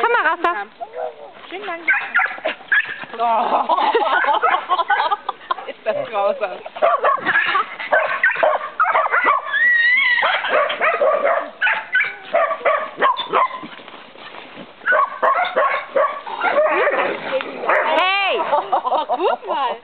Komm mal raus da. Schön langsam. Oh. Ist das grausam. Hey! Guck mal.